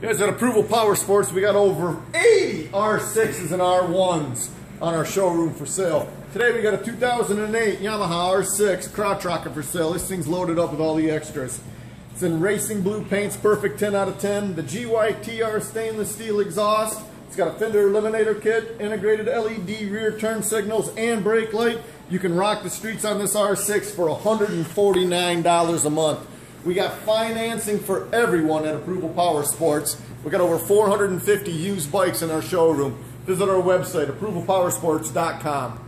Guys, at Approval Power Sports, we got over 80 R6s and R1s on our showroom for sale. Today we got a 2008 Yamaha R6 crotch rocket for sale. This thing's loaded up with all the extras. It's in racing blue paints, perfect 10 out of 10. The GYTR stainless steel exhaust. It's got a fender eliminator kit, integrated LED rear turn signals, and brake light. You can rock the streets on this R6 for $149 a month. We got financing for everyone at Approval Power Sports. We got over 450 used bikes in our showroom. Visit our website, approvalpowersports.com.